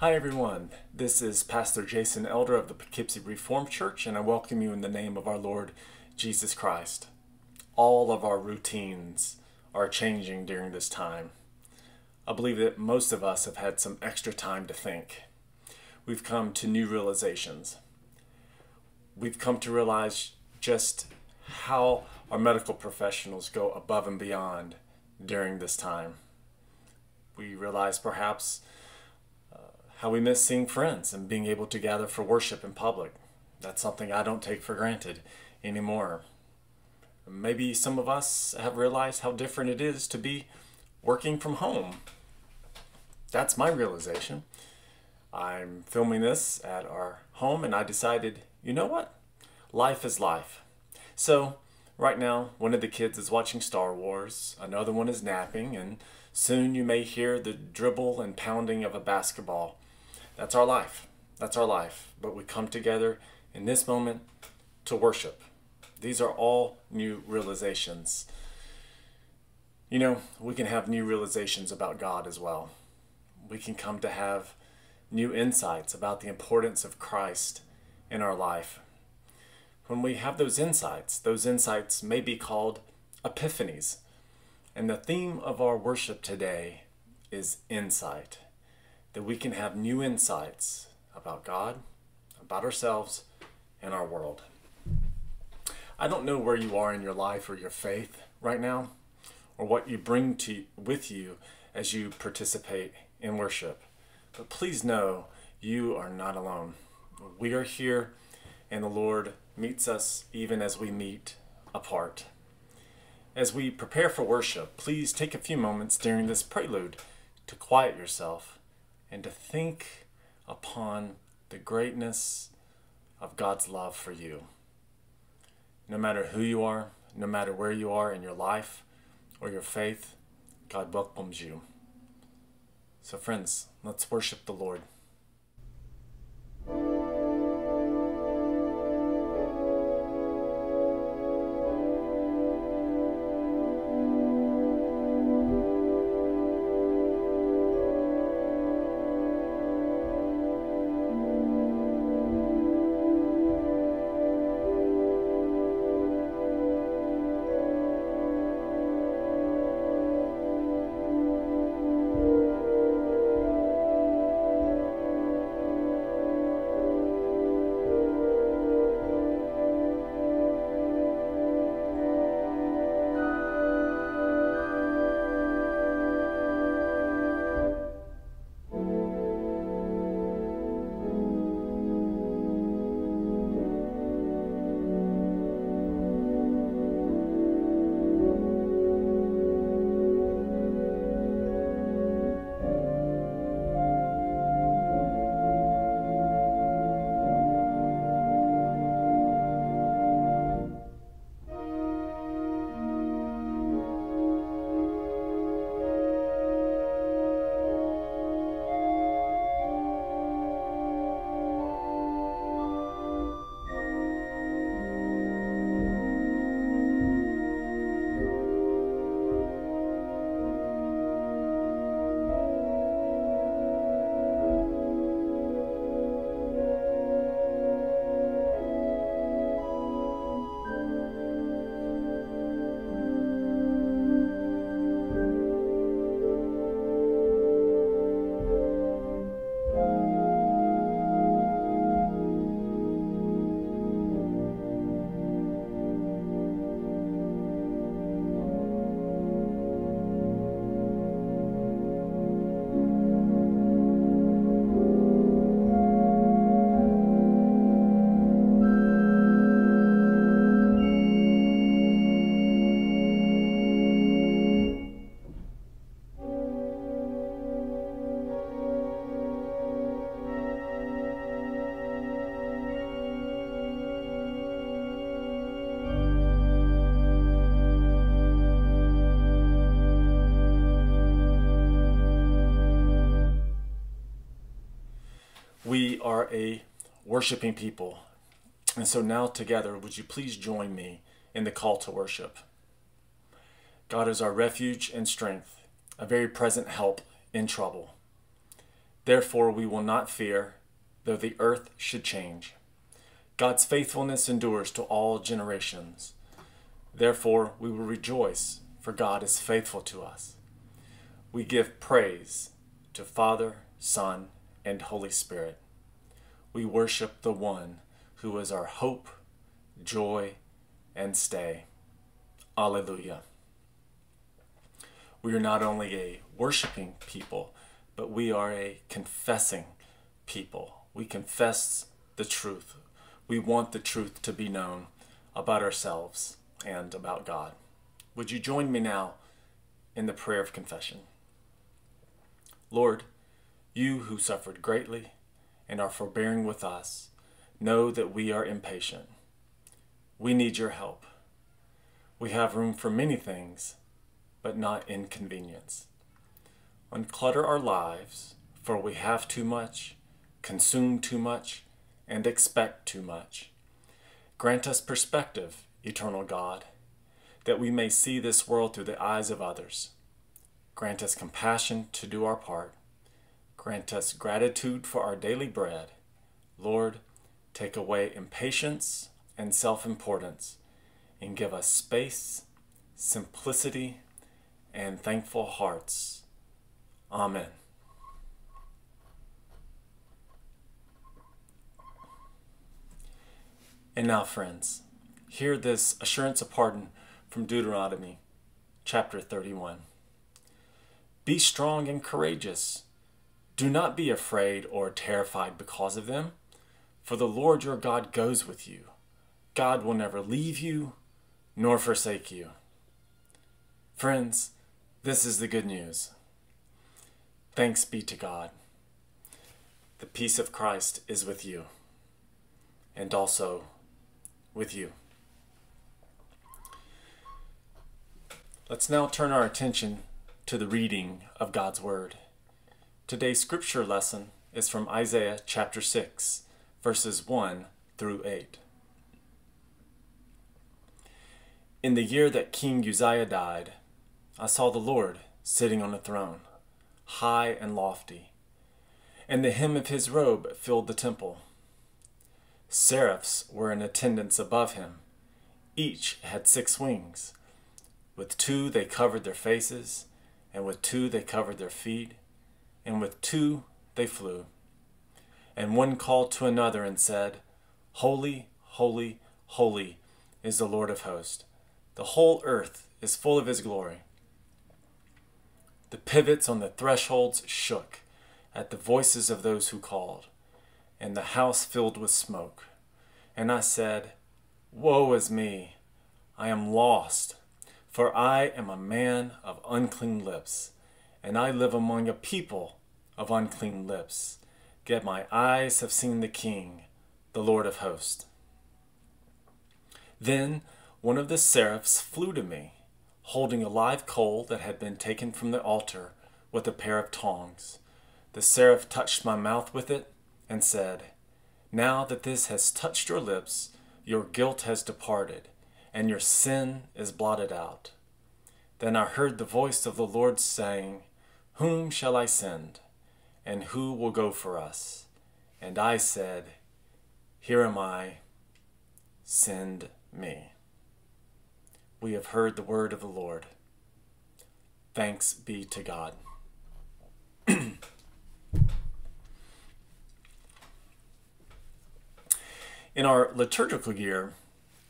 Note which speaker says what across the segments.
Speaker 1: Hi, everyone. This is Pastor Jason Elder of the Poughkeepsie Reformed Church, and I welcome you in the name of our Lord Jesus Christ. All of our routines are changing during this time. I believe that most of us have had some extra time to think. We've come to new realizations. We've come to realize just how our medical professionals go above and beyond during this time. We realize perhaps how we miss seeing friends and being able to gather for worship in public. That's something I don't take for granted anymore. Maybe some of us have realized how different it is to be working from home. That's my realization. I'm filming this at our home and I decided, you know what? Life is life. So, right now, one of the kids is watching Star Wars, another one is napping, and soon you may hear the dribble and pounding of a basketball. That's our life. That's our life. But we come together in this moment to worship. These are all new realizations. You know, we can have new realizations about God as well. We can come to have new insights about the importance of Christ in our life. When we have those insights, those insights may be called epiphanies. And the theme of our worship today is insight that we can have new insights about God, about ourselves, and our world. I don't know where you are in your life or your faith right now, or what you bring to with you as you participate in worship. But please know you are not alone. We are here, and the Lord meets us even as we meet apart. As we prepare for worship, please take a few moments during this prelude to quiet yourself and to think upon the greatness of God's love for you. No matter who you are, no matter where you are in your life or your faith, God welcomes you. So, friends, let's worship the Lord. We are a worshiping people. And so now, together, would you please join me in the call to worship? God is our refuge and strength, a very present help in trouble. Therefore, we will not fear, though the earth should change. God's faithfulness endures to all generations. Therefore, we will rejoice, for God is faithful to us. We give praise to Father, Son, and Holy Spirit. We worship the one who is our hope, joy, and stay. Alleluia. We are not only a worshiping people, but we are a confessing people. We confess the truth. We want the truth to be known about ourselves and about God. Would you join me now in the prayer of confession? Lord, you who suffered greatly and are forbearing with us, know that we are impatient. We need your help. We have room for many things, but not inconvenience. Unclutter our lives, for we have too much, consume too much, and expect too much. Grant us perspective, eternal God, that we may see this world through the eyes of others. Grant us compassion to do our part. Grant us gratitude for our daily bread. Lord, take away impatience and self importance and give us space, simplicity, and thankful hearts. Amen. And now, friends, hear this assurance of pardon from Deuteronomy chapter 31. Be strong and courageous. Do not be afraid or terrified because of them, for the Lord your God goes with you. God will never leave you nor forsake you. Friends, this is the good news. Thanks be to God. The peace of Christ is with you and also with you. Let's now turn our attention to the reading of God's Word. Today's scripture lesson is from Isaiah chapter 6, verses 1 through 8. In the year that King Uzziah died, I saw the Lord sitting on a throne high and lofty, and the hem of his robe filled the temple. Seraphs were in attendance above him. Each had six wings. With two they covered their faces, and with two they covered their feet, and with two they flew. And one called to another and said, Holy, holy, holy is the Lord of hosts. The whole earth is full of his glory. The pivots on the thresholds shook at the voices of those who called, and the house filled with smoke. And I said, Woe is me! I am lost, for I am a man of unclean lips, and I live among a people of unclean lips. Yet my eyes have seen the King, the Lord of hosts. Then one of the seraphs flew to me holding a live coal that had been taken from the altar with a pair of tongs. The seraph touched my mouth with it and said, Now that this has touched your lips, your guilt has departed, and your sin is blotted out. Then I heard the voice of the Lord saying, Whom shall I send? And who will go for us? And I said, Here am I, send me we have heard the word of the Lord. Thanks be to God. In our liturgical year,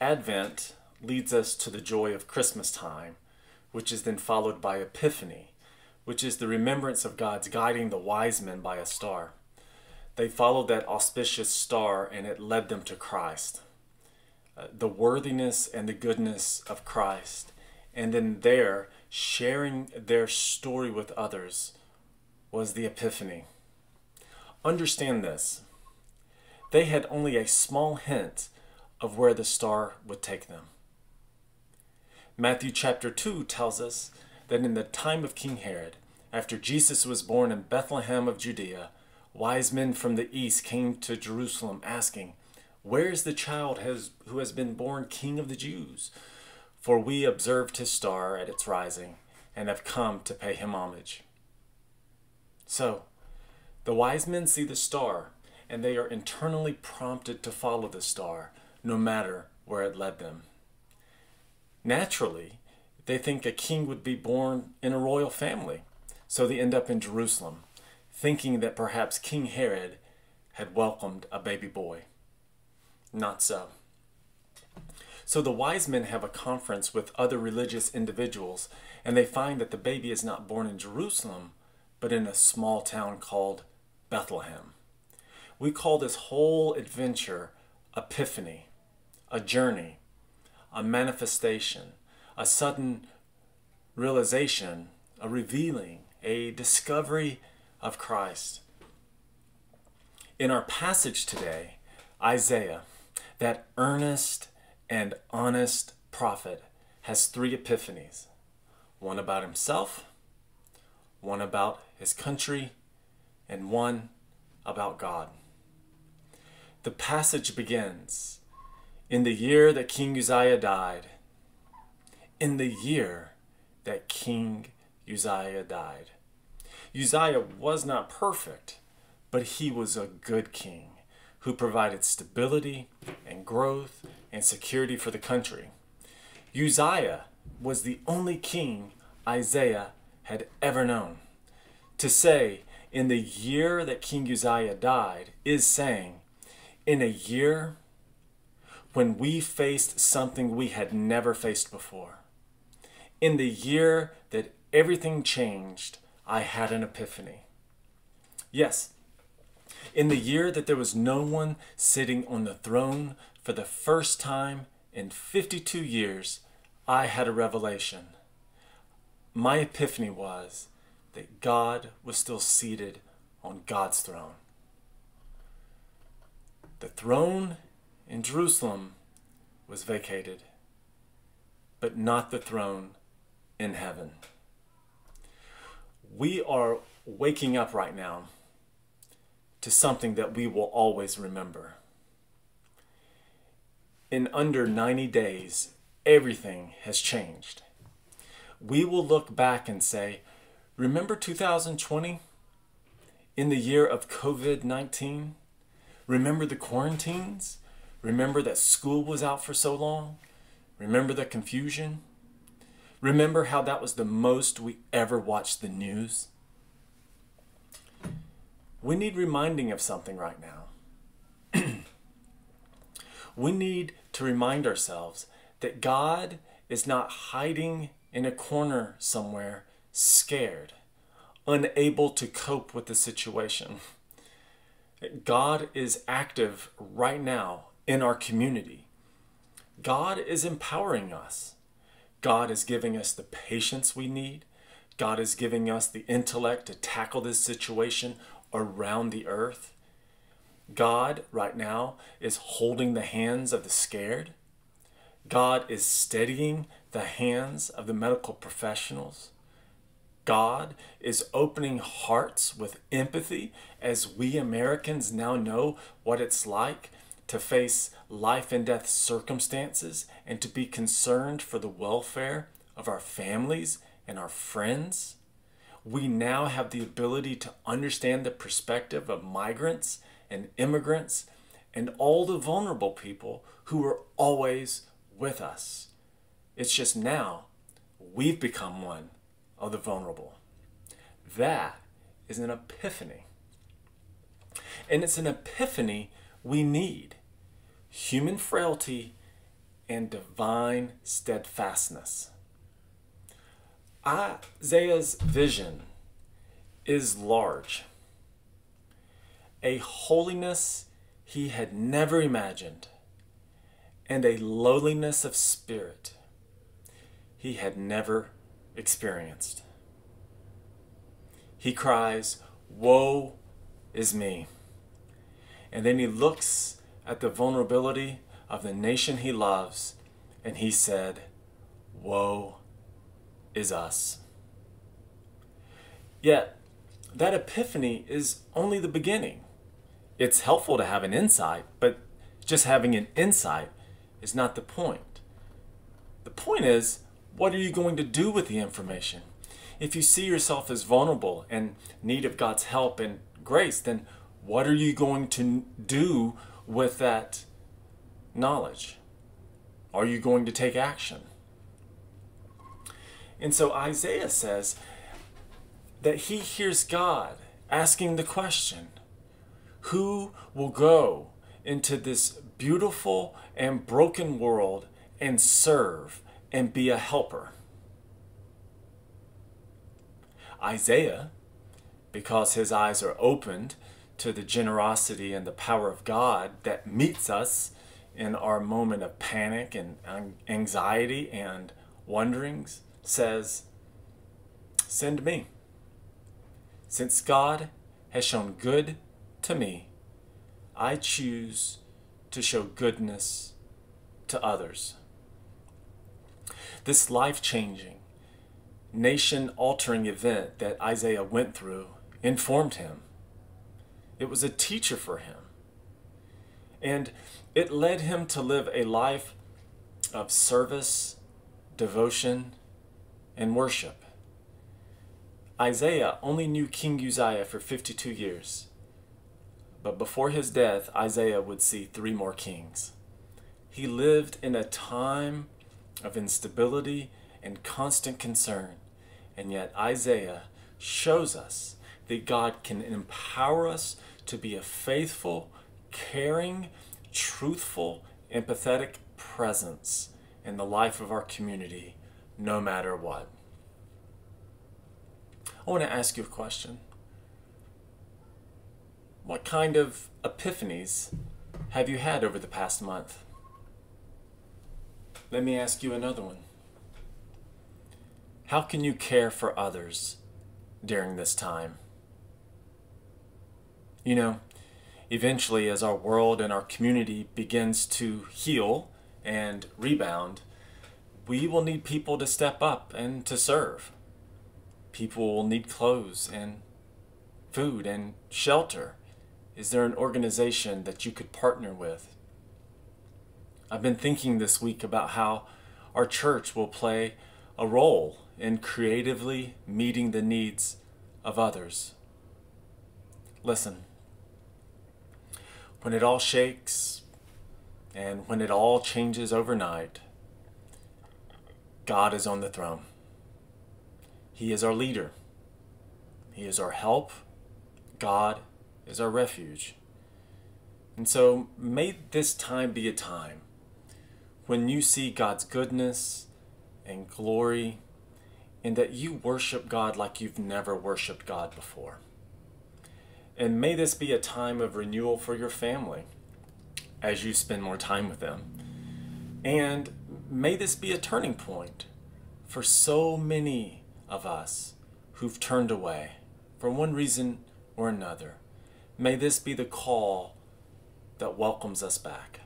Speaker 1: Advent leads us to the joy of Christmas time, which is then followed by Epiphany, which is the remembrance of God's guiding the wise men by a star. They followed that auspicious star and it led them to Christ. Uh, the worthiness and the goodness of Christ. And then there, sharing their story with others was the Epiphany. Understand this. They had only a small hint of where the star would take them. Matthew chapter 2 tells us that in the time of King Herod, after Jesus was born in Bethlehem of Judea, wise men from the east came to Jerusalem asking, where is the child has, who has been born King of the Jews? For we observed his star at its rising and have come to pay him homage. So, The wise men see the star, and they are internally prompted to follow the star, no matter where it led them. Naturally, they think a king would be born in a royal family, so they end up in Jerusalem, thinking that perhaps King Herod had welcomed a baby boy. Not so. So the wise men have a conference with other religious individuals, and they find that the baby is not born in Jerusalem, but in a small town called Bethlehem. We call this whole adventure Epiphany, a journey, a manifestation, a sudden realization, a revealing, a discovery of Christ. In our passage today, Isaiah, that earnest and honest prophet, has three epiphanies one about himself, one about his country, and one about God. The passage begins In the year that King Uzziah died, in the year that King Uzziah died. Uzziah was not perfect, but he was a good king who provided stability and growth and security for the country. Uzziah was the only king Isaiah had ever known. To say, in the year that King Uzziah died, is saying, in a year when we faced something we had never faced before. In the year that everything changed, I had an epiphany. Yes, in the year that there was no one sitting on the throne for the first time in 52 years, I had a revelation. My epiphany was that God was still seated on God's throne. The throne in Jerusalem was vacated, but not the throne in heaven. We are waking up right now to something that we will always remember. In under 90 days, everything has changed. We will look back and say, Remember 2020? In the year of COVID 19? Remember the quarantines? Remember that school was out for so long? Remember the confusion? Remember how that was the most we ever watched the news? We need reminding of something right now. we need to remind ourselves that God is not hiding in a corner somewhere, scared, unable to cope with the situation. God is active right now in our community. God is empowering us. God is giving us the patience we need. God is giving us the intellect to tackle this situation around the earth. God, right now, is holding the hands of the scared. God is steadying the hands of the medical professionals. God is opening hearts with empathy as we Americans now know what it's like to face life and death circumstances and to be concerned for the welfare of our families and our friends we now have the ability to understand the perspective of migrants and immigrants and all the vulnerable people who are always with us. It's just now we've become one of the vulnerable. That is an epiphany. And it's an epiphany we need human frailty and divine steadfastness. Isaiah's vision is large. A holiness he had never imagined, and a lowliness of spirit he had never experienced. He cries, Woe is me. And then he looks at the vulnerability of the nation he loves, and he said, Woe is us. Yet, that epiphany is only the beginning. It's helpful to have an insight, but just having an insight is not the point. The point is, what are you going to do with the information? If you see yourself as vulnerable and need of God's help and grace, then what are you going to do with that knowledge? Are you going to take action? And so Isaiah says that he hears God asking the question Who will go into this beautiful and broken world and serve and be a helper? Isaiah, because his eyes are opened to the generosity and the power of God that meets us in our moment of panic and anxiety and wonderings, says, Send me. Since God has shown good to me, I choose to show goodness to others. This life changing, nation altering event that Isaiah went through informed him. It was a teacher for him. And it led him to live a life of service, devotion, and worship. Isaiah only knew King Uzziah for 52 years. But before his death, Isaiah would see three more kings. He lived in a time of instability and constant concern. And yet, Isaiah shows us that God can empower us to be a faithful, caring, truthful, empathetic presence in the life of our community, no matter what. I want to ask you a question. What kind of epiphanies have you had over the past month? Let me ask you another one. How can you care for others during this time? You know, eventually, as our world and our community begins to heal and rebound, we will need people to step up and to serve. People will need clothes and food and shelter. Is there an organization that you could partner with? I've been thinking this week about how our church will play a role in creatively meeting the needs of others. Listen, when it all shakes and when it all changes overnight, God is on the throne. He is our leader. He is our help. God is our refuge. And so may this time be a time when you see God's goodness and glory and that you worship God like you've never worshiped God before. And may this be a time of renewal for your family as you spend more time with them. And may this be a turning point for so many of us who've turned away for one reason or another. May this be the call that welcomes us back.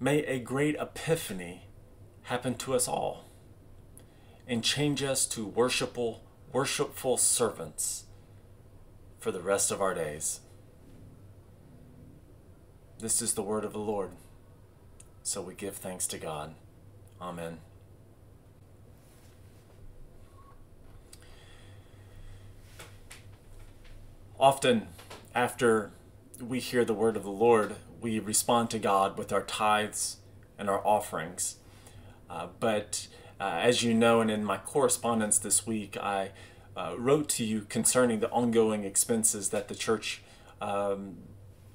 Speaker 1: May a great epiphany happen to us all and change us to worshipful, worshipful servants for the rest of our days. This is the word of the Lord. So we give thanks to God. Amen. Often, after we hear the word of the Lord, we respond to God with our tithes and our offerings. Uh, but uh, as you know, and in my correspondence this week, I uh, wrote to you concerning the ongoing expenses that the church um,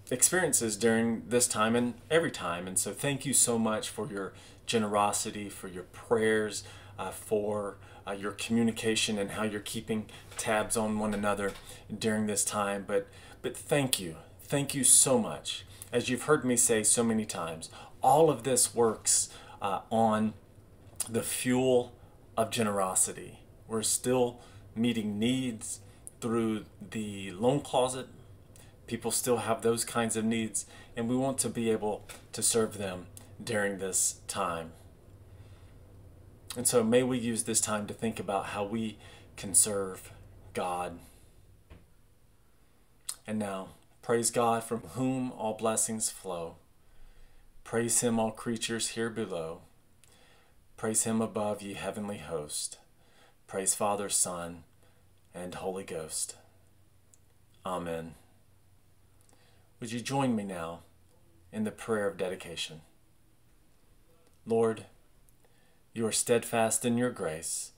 Speaker 1: experiences during this time and every time. And so, thank you so much for your generosity, for your prayers, uh, for uh, your communication and how you're keeping tabs on one another during this time. But, but thank you. Thank you so much. As you've heard me say so many times, all of this works uh, on the fuel of generosity. We're still meeting needs through the loan closet. People still have those kinds of needs, and we want to be able to serve them during this time. And so may we use this time to think about how we can serve God. And now, praise God from whom all blessings flow. Praise him, all creatures here below. Praise him above, ye heavenly host. Praise Father, Son, and Holy Ghost. Amen. Would you join me now in the prayer of dedication? Lord, you are steadfast in your grace,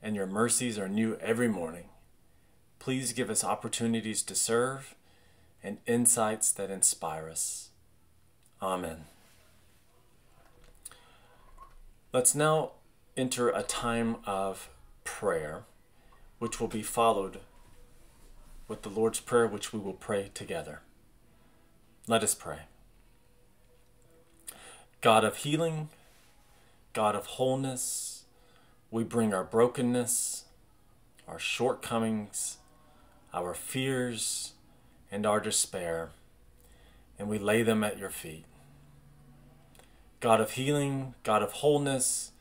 Speaker 1: and your mercies are new every morning. Please give us opportunities to serve and insights that inspire us. Amen. Let's now enter a time of prayer, which will be followed with the Lord's Prayer, which we will pray together. Let us pray. God of healing, God of wholeness, we bring our brokenness, our shortcomings, our fears, and our despair, and we lay them at your feet. God of healing, God of wholeness,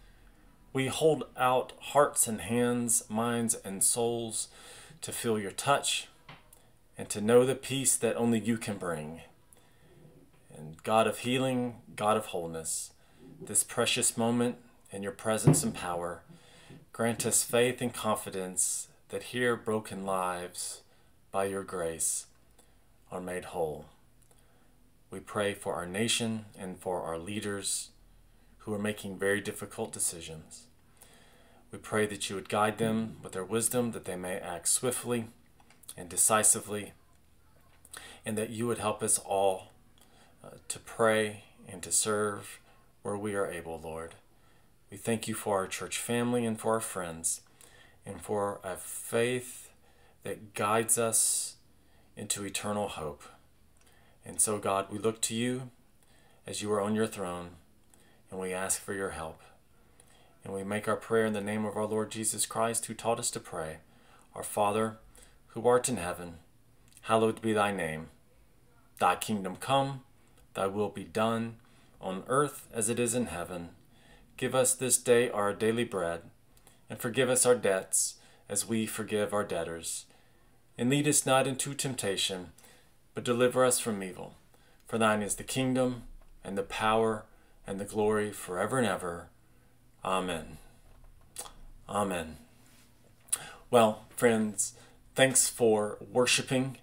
Speaker 1: we hold out hearts and hands, minds and souls to feel your touch and to know the peace that only you can bring. And God of healing, God of wholeness, this precious moment in your presence and power, grant us faith and confidence that here broken lives, by your grace, are made whole. We pray for our nation and for our leaders who are making very difficult decisions. We pray that you would guide them with their wisdom, that they may act swiftly and decisively, and that you would help us all uh, to pray and to serve where we are able, Lord. We thank you for our church family and for our friends, and for a faith that guides us into eternal hope. And so, God, we look to you as you are on your throne, and we ask for your help. And we make our prayer in the name of our Lord Jesus Christ, who taught us to pray Our Father, who art in heaven, hallowed be thy name. Thy kingdom come, thy will be done, on earth as it is in heaven. Give us this day our daily bread, and forgive us our debts, as we forgive our debtors. And lead us not into temptation, but deliver us from evil. For thine is the kingdom, and the power, and the glory forever and ever. Amen. Amen. Well, friends, Thanks for worshiping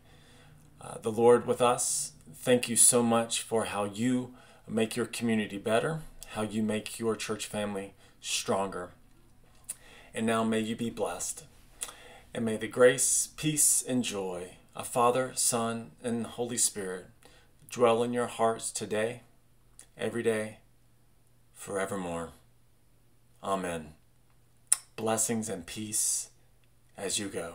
Speaker 1: uh, the Lord with us. Thank you so much for how you make your community better, how you make your church family stronger. And now may you be blessed. And may the grace, peace, and joy of Father, Son, and Holy Spirit dwell in your hearts today, every day, forevermore. Amen. Blessings and peace as you go.